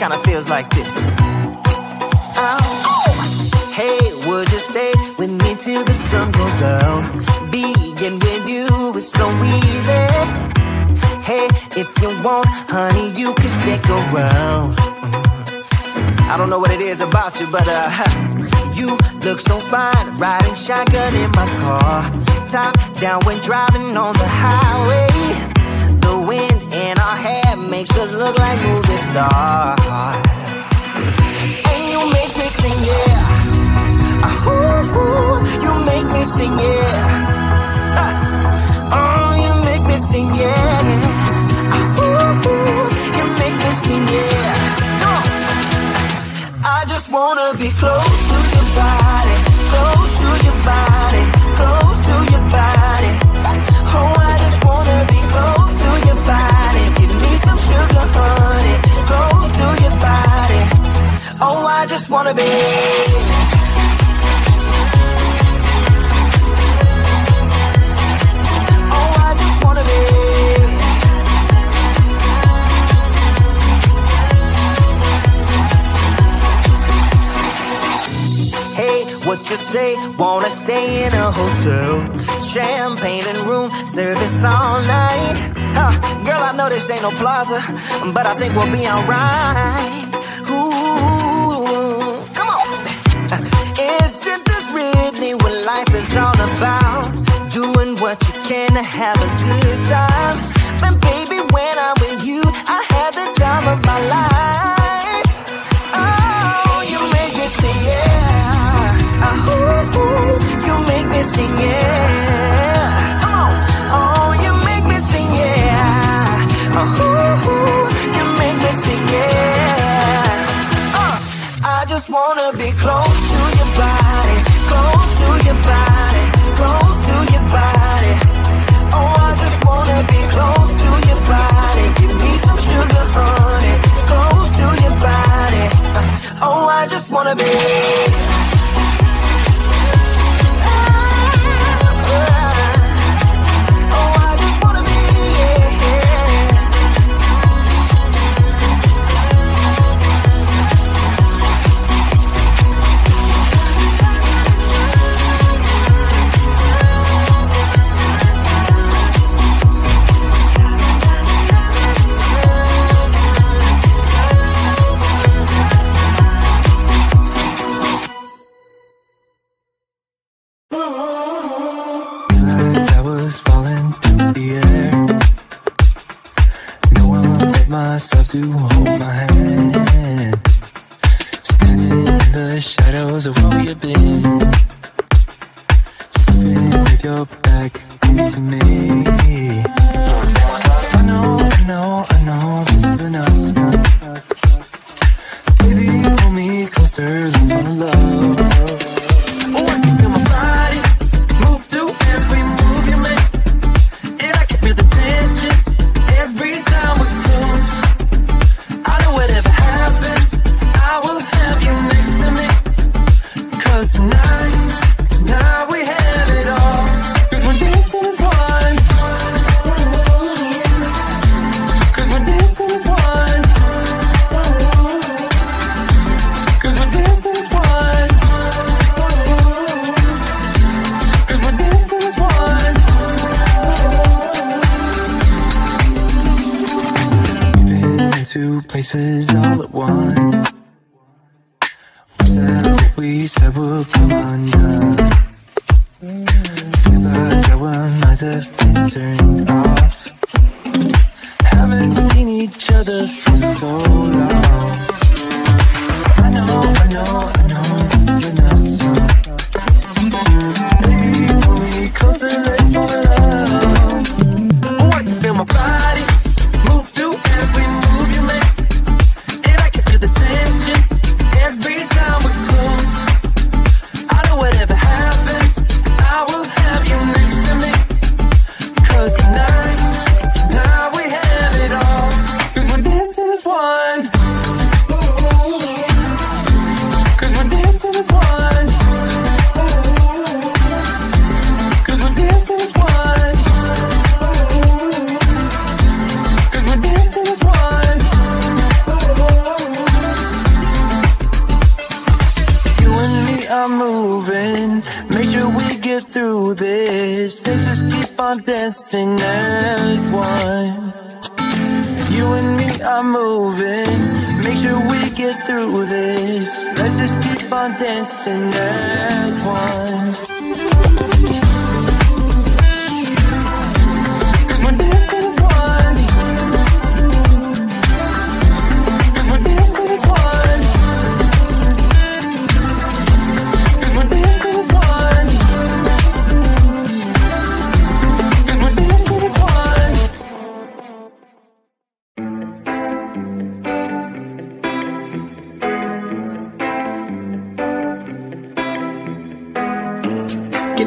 kinda feels like this. Oh, Hey, would you stay with me till the sun goes down? Being with you is so easy. Hey, if you want, honey, you can stick around. I don't know what it is about you, but uh, you look so fine riding shotgun in my car. Top down when driving on the highway. The wind in our hair makes us look like movie stars. And you make me sing, yeah. Ah, ooh, you make me sing, yeah. I just wanna be. Oh, I just wanna be. Hey, what you say? Wanna stay in a hotel? Champagne and room service all night. Huh, girl, I know this ain't no plaza, but I think we'll be alright. What life is all about? Doing what you can to have a good time. But baby, when I'm with you, I had the time of my life. Oh, you make me sing, yeah. Ah, ooh, ooh, you make me sing, yeah. Come on. Oh, you make me sing, yeah. Ah, ooh, ooh, you make me sing, yeah. Uh, I just wanna be close to your body, just wanna be. Shadows of where you've been. Sleeping with your back facing me. I know, I know, I know this isn't us. Baby, pull me closer, let's fall love. Places all at once. Was that we said would come undone? Feels like our minds have been turned off. Haven't seen each other for so long. I know, I know, I'm moving. Make sure we get through this. Let's just keep on dancing as one. You and me are moving. Make sure we get through this. Let's just keep on dancing as one.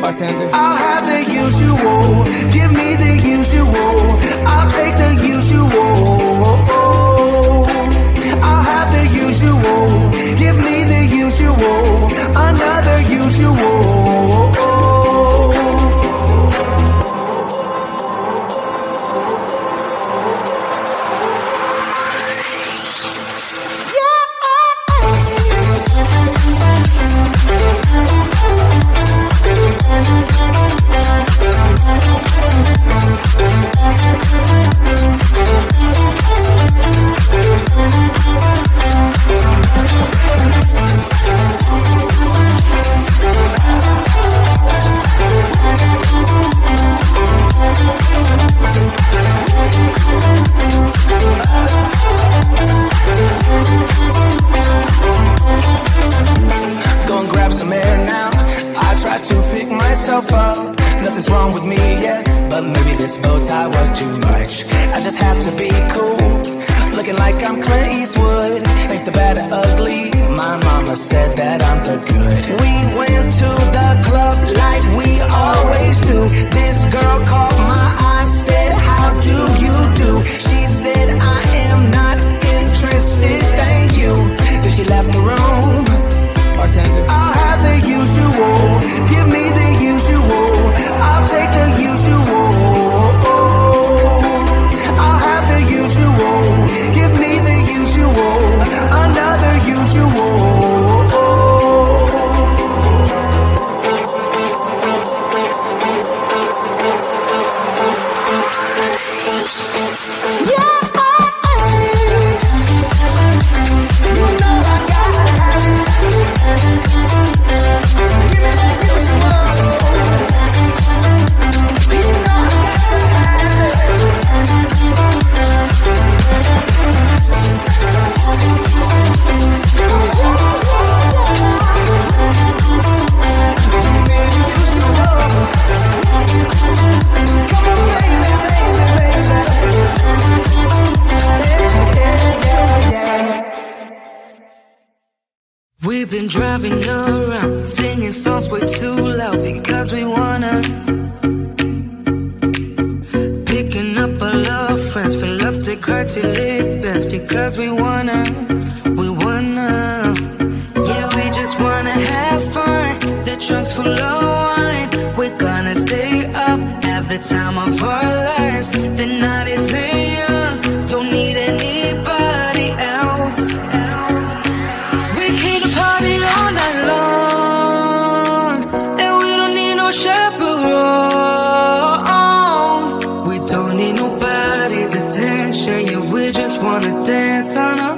bartender? I'll have the usual. Give me the was too much. I just have to be cool, looking like I'm Clint Eastwood. Ain't the bad or ugly. My mama said that I'm the good. We went to the club like we always do. This girl caught We've been driving around, singing songs way too loud because we wanna. Picking up our friends, fill up the car it bends because we wanna. We wanna. Yeah, we just wanna have fun. The trunk's full of wine. We're gonna stay up, have the time of our lives. The night is young, attention. Yeah, we just wanna dance on our